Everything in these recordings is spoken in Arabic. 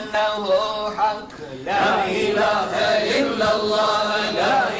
أنه حق. لا إله إلا الله لا إله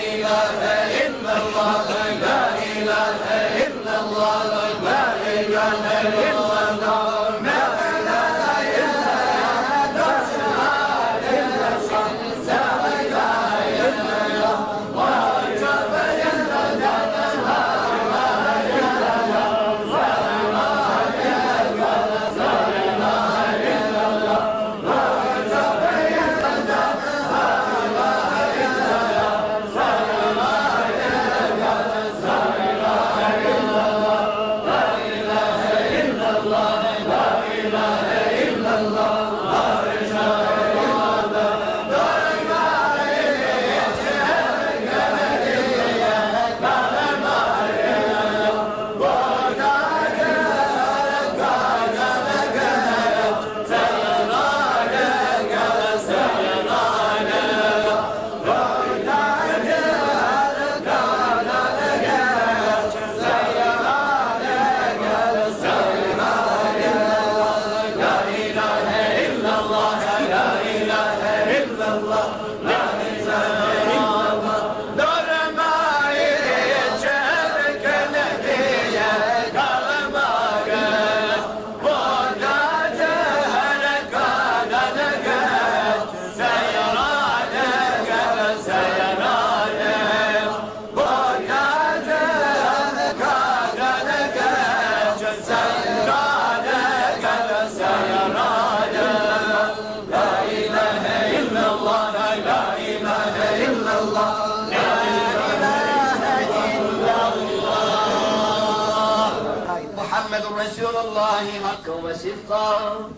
محمد رسول الله حقا وصدقا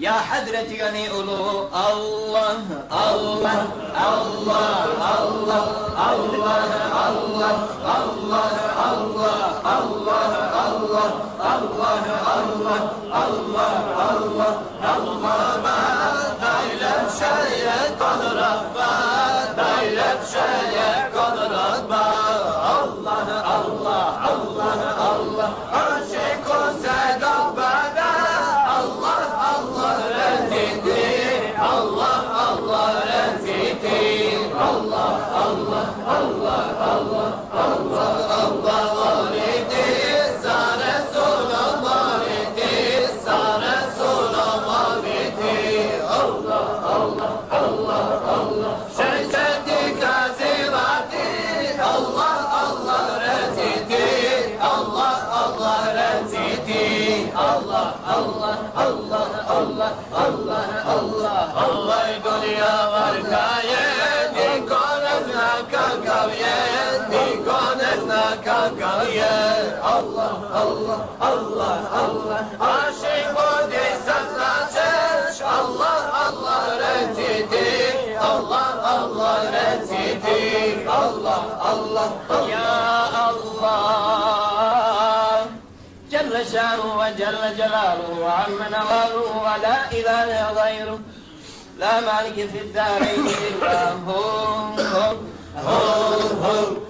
يا حضرة غني أولو الله الله الله الله الله الله الله الله الله الله الله الله الله الله الله ما دايلم شيء قدرك ما Allah Allah Allah Allah Allah Allah Goliya varka yen Nikones na kakav yen Nikones na kakav yen Allah Allah Allah Allah Aşık جل شانه وجل جلاله وعم نواله ولا إله غيره. لا مالك في الدارين إلا هو. هو هو هو.